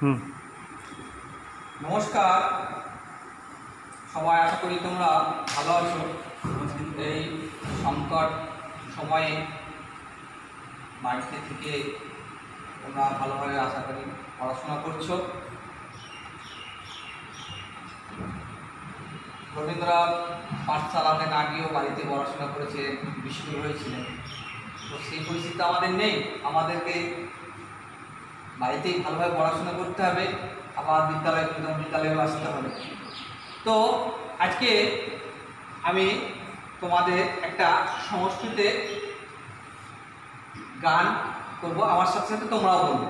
হুম নমস্কার। সবাই আশা করি তোমরা ভালো আছো। এই সংকট সময়ে বাড়িতে থেকে তোমরা ভালোভাবে আশা করি পড়াশোনা করছ। রবীন্দ্রনাথ পাঠশালাতে না গিয়েও বাড়িতে পড়াশোনা করেছে বিস্কুল হয়েছিলেন তো সেই পরিস্থিতি আমাদের নেই। আমাদেরকে বাড়িতেই ভালোভাবে পড়াশোনা করতে হবে, আবার বিদ্যালয় প্রধান বিদ্যালয়েও আসতে হবে। তো আজকে আমি তোমাদের একটা সংস্কৃতে গান করব, আমার সাথে সাথে তোমরাও বলব।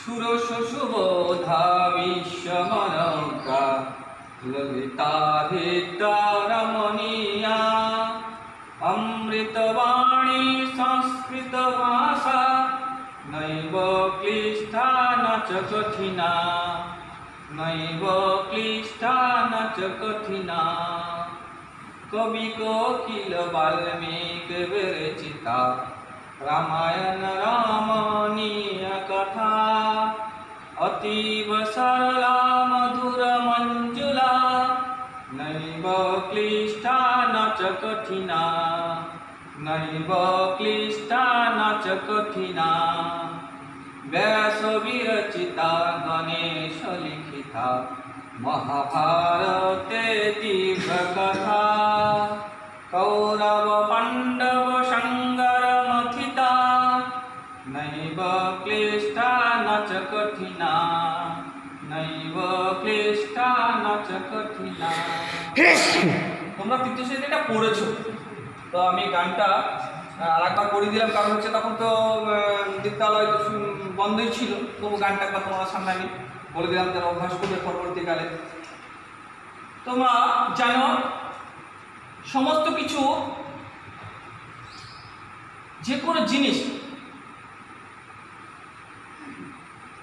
সুরস সুবোধা বিশ্বমনকা অমৃতবাণী সংস্কৃত ভাষা নৈব ক্লিষ্টা ন চ কঠিনা নৈব ক্লিষ্টা ন চ কঠিনা কবি কোকিল বাল্মীক বিরচিতা রামায়ণ রামণীয় কথা অতীব সরলা মধুর মঞ্জুলা নৈব ক্লিষ্টা ন চ কঠিনা নৈব ক্লিষ্টা ন চ কঠিনা ব্যাস বিরচিতা গণেশ লিখিতা। মহাভারতে দিব্য কথা কৌরব পাণ্ডব সঙ্গর মথিতা। নৈব ক্লিষ্টা ন চ কঠিনা। নৈব ক্লিষ্টা ন চ কঠিনা। তোমরা তৃতীয় শ্রেণীতে এটা পড়েছো। তো আমি গানটা আরেকবার করে দিলাম, কারণ হচ্ছে তখন তো বিদ্যালয় বন্ধই ছিল, তবু গানটা একবার তোমার সামনে আমি বলে দিলাম তারা অভ্যাস করবে পরবর্তীকালে। তোমরা জানো, সমস্ত কিছু যে কোনো জিনিস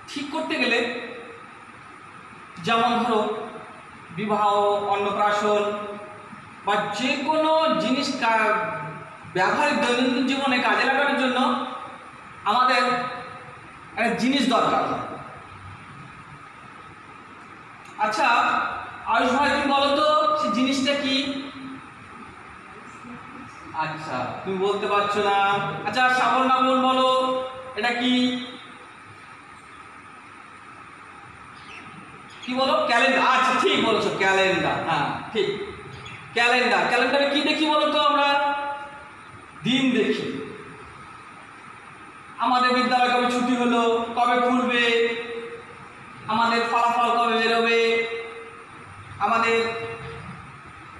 ঠিক করতে গেলে, যেমন ধরো, বিবাহ, অন্নপ্রাশন বা যে কোনো জিনিস ব্যবহারিক দৈনন্দিন জীবনে কাজে লাগানোর জন্য আমাদের একটা জিনিস দরকার। আচ্ছা আয়ুষ ভাই, তুমি বলো তো, সে জিনিসটা কি? আচ্ছা তুমি বলতে পারছ না। আচ্ছা শ্রাবণ নাবন বলো, এটা কি? কি বলো? ক্যালেন্ডার। আচ্ছা ঠিক বলেছ, ক্যালেন্ডার। হ্যাঁ ঠিক। ক্যালেন্ডার। ক্যালেন্ডারে কি দেখি বলো তো আমরা? দিন দেখি। আমাদের বিদ্যালয় কবে ছুটি হলো, কবে খুলবে, আমাদের ফলাফল কবে বেরোবে, আমাদের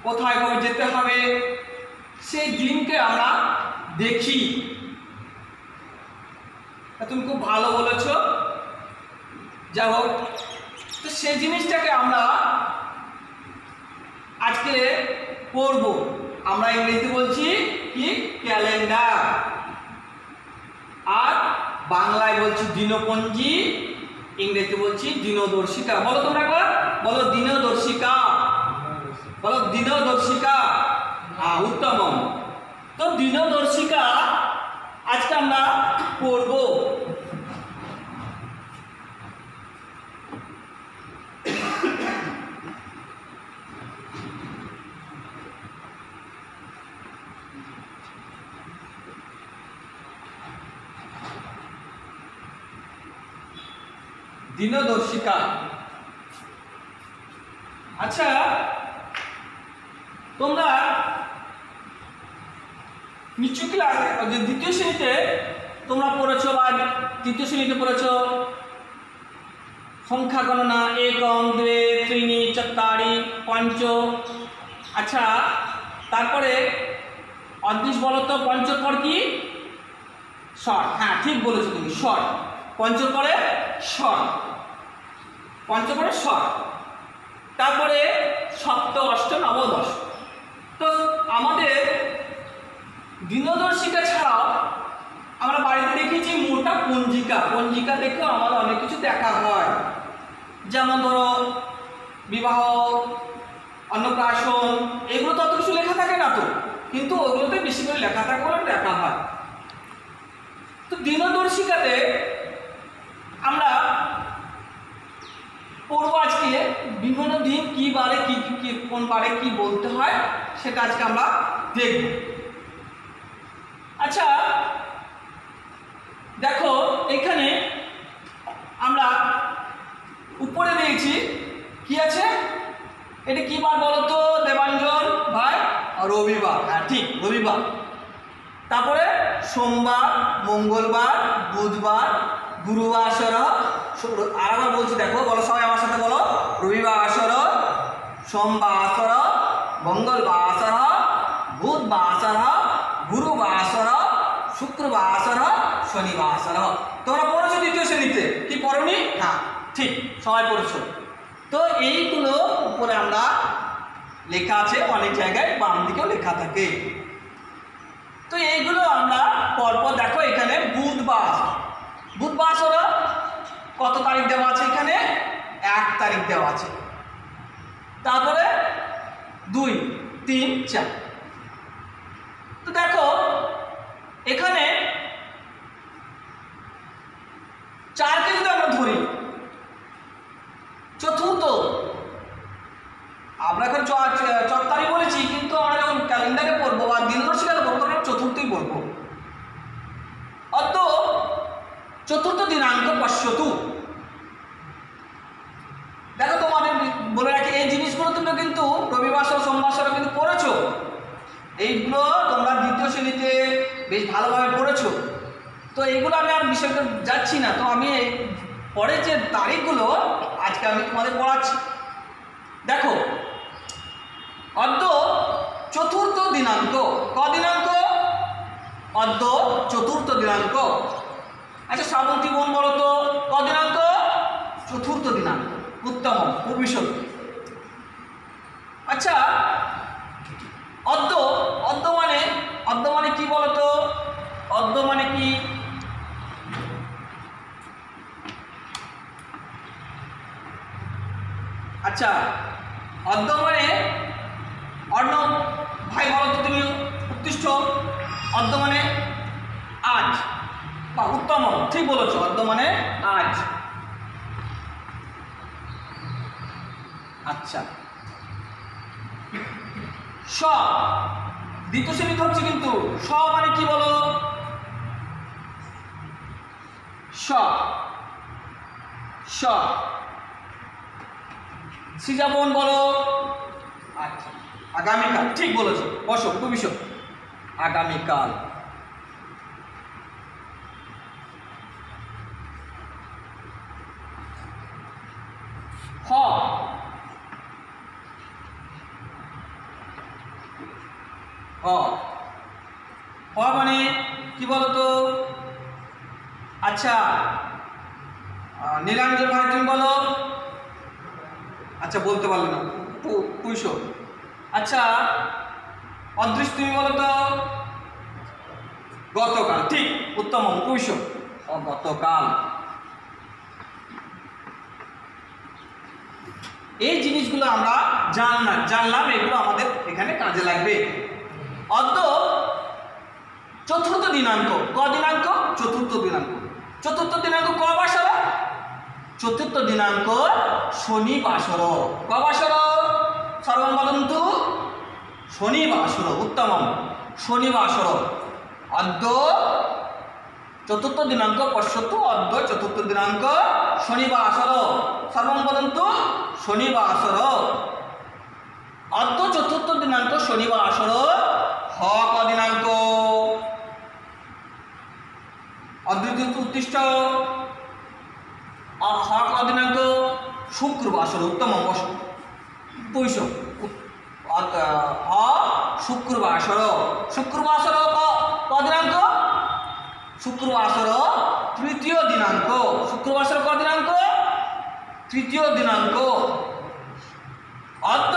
কোথায় কবে যেতে হবে, সেই দিনকে আমরা দেখি। তুমি খুব ভালো বলেছ। যা হোক, তো সেই জিনিসটাকে আমরা আজকে পড়ব। আমরা ইংরেজিতে বলছি কি? ক্যালেন্ডার। আর বাংলায় বলছি দিনপঞ্জি, ইংরেজিতে বলছি দিনদর্শিকা। বলো তোমরা একবার। বলো দিনদর্শিকা। বলো দিনদর্শিকা। হ্যাঁ উত্তম তো দিনদর্শিকা আজকে আমরা পড়ব দিনদর্শিকা। আচ্ছা তোমরা নিশ্চয় ক্লাস যে দ্বিতীয় শ্রেণীতে তোমরা পড়েছ বা তৃতীয় শ্রেণীতে পড়েছ, সংখ্যা গণনা একম দ্বে, ত্রিণী, চত্বারি, পঞ্চ। আচ্ছা তারপরে অদৃশ বলো তো পঞ্চকর কি? শর্ট হ্যাঁ ঠিক বলেছ তুমি শর্ট পঞ্চকরে শর্ট পঞ্চকরে শর্ট তারপরে সপ্ত অষ্ট নবদশ। তো আমাদের দিনদর্শিকা ছাড়াও আমরা বাড়িতে দেখেছি মোটা পঞ্জিকা। পঞ্জিকা দেখেও আমাদের অনেক কিছু দেখা হয়। যেমন ধরো, বিবাহ, অন্নপ্রাশন, এগুলো তো অত কিছু লেখা থাকে না তো। কিন্তু ওগুলোতে বেশি করে লেখা থাকে বলে দেখা হয়। তো দিনদর্শিকাতে পড়ব আজকে। বিভিন্ন দিন কী বারে কী কী, কোন বারে কী বলতে হয়, সেটা আজকে আমরা দেখব। আচ্ছা দেখো, এখানে আমরা উপরে দিয়েছি কি আছে? এটা কি বার বলো তো? দেবাঞ্জন, ভাই? রবিবার। হ্যাঁ ঠিক, রবিবার। তারপরে সোমবার, মঙ্গলবার, বুধবার গুরুবার সরহ আরেকবার বলছি দেখো, বলো সবাই আমার সাথে বলো। রবিবার আসর সোমবার আসর মঙ্গলবার আসর বুধবার আসর গুরুবার আসর শুক্রবার আসর শনিবার আসর তোমরা পড়েছো দ্বিতীয় শ্রেণীতে? কি পড়নি? হ্যাঁ ঠিক, সবাই পড়েছো। তো এইগুলো উপরে আমরা লেখা আছে, অনেক জায়গায় বাম দিকেও লেখা থাকে। তো এইগুলো আমরা পরপর দেখো এখানে বুধবার বুধবার হলো কত তারিখ দেওয়া আছে এখানে? এক তারিখ দেওয়া আছে। তারপরে দুই, তিন, চার। তো দেখো, এখানে চারকে যদি আমরা ধরি, চতুর্থ, আমরা এখন তারিখ বলেছি, কিন্তু আমরা যখন ক্যালেন্ডারে পড়ব বা দিনদর্শিকাতে পড়ব তখন আমরা চতুর্থই বলব অত চতুর্থ দিনাঙ্ক পশ্যতু দেখো তোমাদের বলে রাখি, এই জিনিসগুলো তোমরা কিন্তু রবিবার সোমবার কিন্তু পড়েছো। এইগুলো তোমরা দ্বিতীয় শ্রেণীতে বেশ ভালোভাবে পড়েছো। তো এইগুলো আমি আর বিষয়টা যাচ্ছি না। তো আমি পরে যে তারিখগুলো, আজকে আমি তোমাদের পড়াচ্ছি। দেখো, অদ্য চতুর্থ দিনাঙ্ক। ক দিনাঙ্ক? অদ্য চতুর্থ দিনাঙ্ক। আচ্ছা শ্রাবন্তী বোন বলো তো ক চতুর্থ দিনাঙ্ক উত্তম সত্য আচ্ছা অদ্য অদ্য মানে অদ্য মানে কি বলতো অদ্য মানে কি? আচ্ছা অদ্য মানে ঠিক বলেছ অদ্য মানে আজ। আচ্ছা। স। দ্বিতীয় শ্রেণীতে হচ্ছে কিন্তু স মানে কি বলো? স। স। সিজাবন বলো। আচ্ছা। আগামীকাল। ঠিক বলেছ। বসো, খুবই সব আগামীকাল। হ। মানে কি বলতো? আচ্ছা নীলাঞ্জন ভাই, তুমি বলো। আচ্ছা বলতে পারলে না। পুইশো আচ্ছা অদৃশ্য তুমি বলো তো। গতকাল, ঠিক, উত্তম পুইশো গতকাল এই জিনিসগুলো আমরা জানলাম জানলাম, এগুলো আমাদের এখানে কাজে লাগবে। অদ্য চতুর্থ দিনাঙ্ক, ক দিনাঙ্ক? চতুর্থ দিনাঙ্ক। চতুর্থ দিনাঙ্ক ক বাসর? চতুর্থ দিনাঙ্ক শনি বাসর। ক বাসর? সর্বম বদন্তু। শনি বাসর উত্তম শনি বাসর। অদ্য চতুর্থ দিনাঙ্ক পশ্যতু, অদ্য চতুর্থ দিনাঙ্ক শনিবাসর সর্বম বদন্তু। শনিবাসর। অদ্য চতুর্থ দিনাঙ্ক শনিবাসর। হ ক দিনাঙ্ক। অদ্বিতীয় উত্তিষ্ঠ অ- হ ক দিনাঙ্ক শুক্রবাসর, উত্তম বস পৈশ। হ শুক্রবাসর। শুক্রবাসর ক- ক দিনাঙ্ক? শুক্রবাসর তৃতীয় দিনাঙ্ক। শুক্রবাসর ক দিনাঙ্ক? তৃতীয় দিনাঙ্ক অদ্য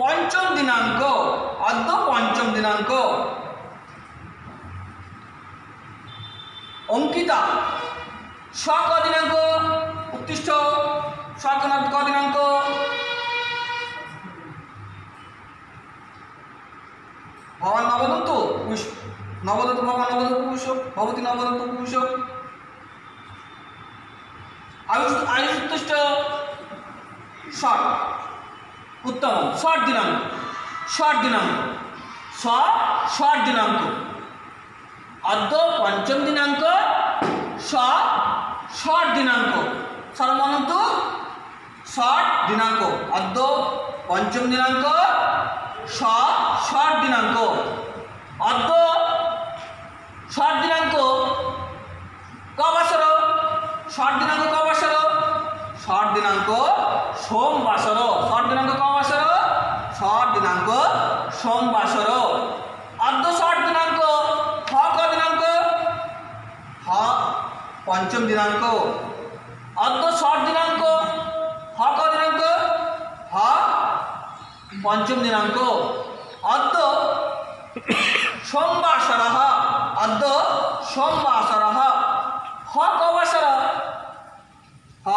পঞ্চম দিনাঙ্ক অদ্য পঞ্চম দিনাঙ্ক। অঙ্কিতা, স ক দিনাঙ্ক উত্তিষ্ঠ স ক দিনাঙ্ক ভবান নবদন্ত পুষ নবদন্ত ভগবান নবদন্ত পুরুষ ভবতী নবদন্ত পুরুষ। আয়ুষ আয়ুষ ষট উত্তম। ষট দিনাঙ্ক। ষট দিনাঙ্ক। স ষট দিনাঙ্ক। অদ্য পঞ্চম দিনাঙ্ক। স ষট দিনাঙ্ক। সর্বমন্তু ষট দিনাঙ্ক। অদ্য পঞ্চম দিনাঙ্ক। স ষট দিনাঙ্ক। অদ্য ষট দিনাঙ্ক। কবাসর ষট দিনাঙ্ক কবাসর ষট দিনাঙ্ক সোমবাসর। ষট দিনাঙ্ক কবাসর ষট দিনাঙ্ক সোমবাসর। অর্ধ ষট দিনাঙ্ক, হ ক দিনাঙ্ক? হ, পঞ্চম দিনাঙ্ক। অর্ধ ষট দিনাঙ্ক, হ ক দিনাঙ্ক? হ, পঞ্চম দিনাঙ্ক। অর্ধ সোমবাসর অর্ধ সোমবাসর। হ কবাসর হ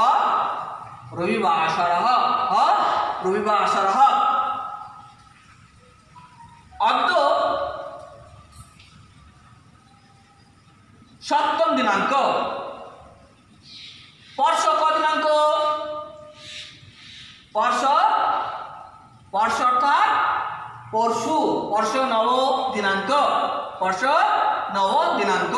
রবিবাসর হ? রবিবাসর অদ্য সপ্তম দিনাঙ্ক। পরশ ক দিনাঙ্ক? পরশ পরশ অর্থাৎ পরশু পরশ নব দিনাঙ্ক। পরশ নব দিনাঙ্ক।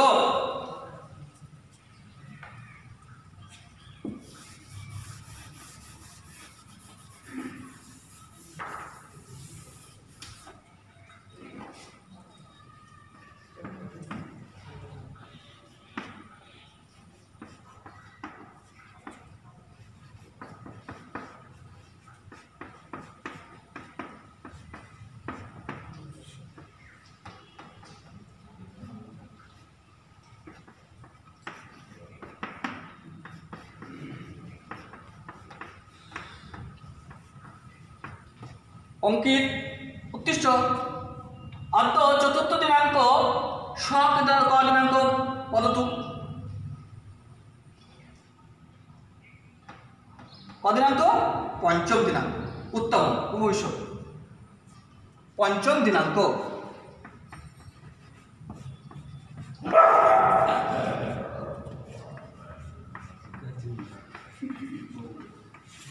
অঙ্কিত উত্তিষ্ট অর্থ চতুর্থ দিনাঙ্ক সক ক দিনাঙ্ক বলতু ক দিনাঙ্ক? পঞ্চম দিনাঙ্ক। উত্তম উপবিশ্ব পঞ্চম দিনাঙ্ক।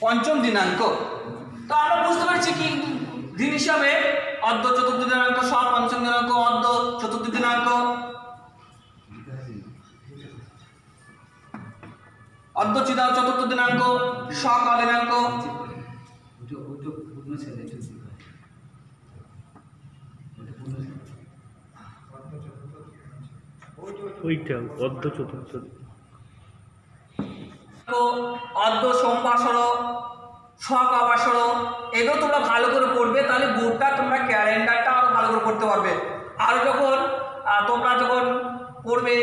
পঞ্চম দিনাঙ্ক। তো আমরা বুঝতে পারছি কি দিন হিসাবে অর্ধ চতুর্থ দিনাঙ্ক স পঞ্চম দিনাঙ্ক অর্ধ চতুর্থ দিনাঙ্ক। অর্ধ চিদা চতুর্থ দিনাঙ্ক স ক দিনাঙ্ক। ওইটা অর্ধ চতুর্থ। অর্ধ শক আবাসর এগুলো তোমরা ভালো করে পড়বে, তাহলে বোর্ডটা তোমরা ক্যালেন্ডারটা আরও ভালো করে পড়তে পারবে। আর যখন তোমরা যখন পড়বে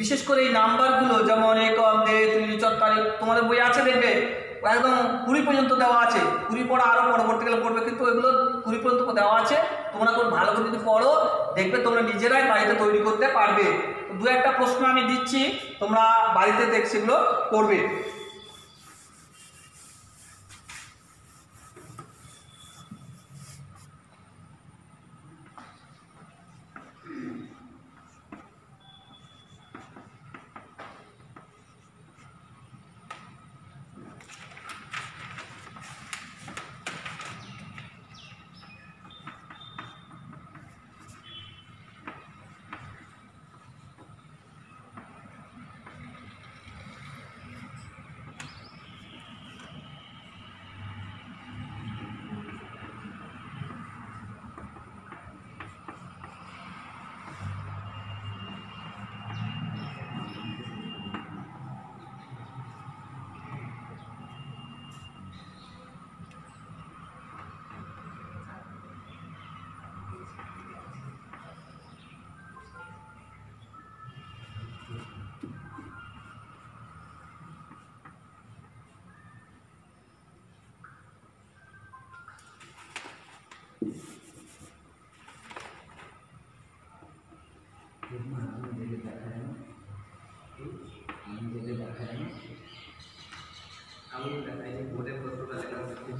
বিশেষ করে এই নাম্বারগুলো, যেমন একম দে, তিন তারিখ তোমাদের বই আছে দেখবে? একদম কুড়ি পর্যন্ত দেওয়া আছে। কুড়ি পড়া আরও পরবর্তীকালে পড়বে, কিন্তু এগুলো কুড়ি পর্যন্ত দেওয়া আছে। তোমরা খুব ভালো করে যদি পড়ো, দেখবে তোমরা নিজেরাই বাড়িতে তৈরি করতে পারবে। দু একটা প্রশ্ন আমি দিচ্ছি, তোমরা বাড়িতে দেখ সেগুলো করবে আমি যেটা দেখা যায় না, আমি দেখাই যে বোর্ডের প্রশ্নটা লেখা হচ্ছে।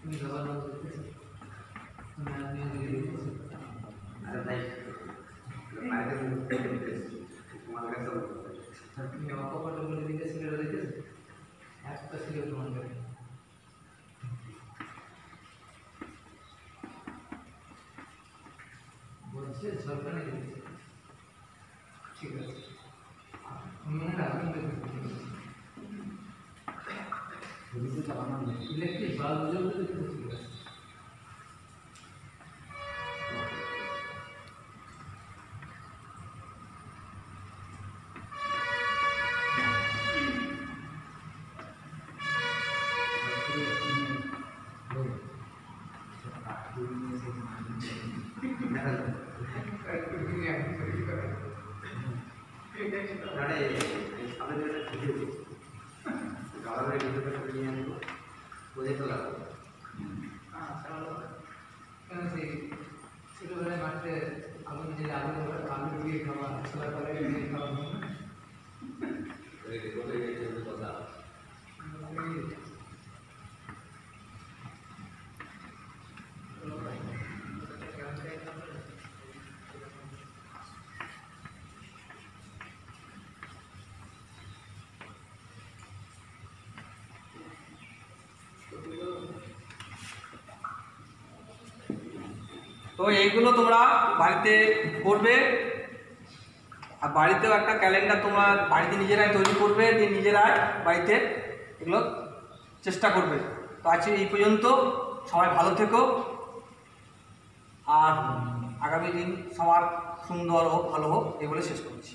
তুমি সবার ঠিক আছে। মনে রাখবেন ইলেকট্রিক বাল্ব জ্বলতে ঠিক আছে රටේ අපිට කිව්වා. ගවර්නර් කෙනෙක්ට කියන්නේ පොදේ කළා. ආ සරලව. එතනසේ සිරුවල මට අමුදේ අමුදේ කමිටුවේ කම සුවපරේ කම. ඒක පොදේ তো এইগুলো তোমরা বাড়িতে করবে। আর বাড়িতেও একটা ক্যালেন্ডার তোমরা বাড়িতে নিজেরাই তৈরি করবে, দিয়ে নিজেরাই বাড়িতে এগুলো চেষ্টা করবে। তো আজকে এই পর্যন্ত, সবাই ভালো থেকো। আর আগামী দিন সবার সুন্দর হোক, ভালো হোক, এগুলো শেষ করছি।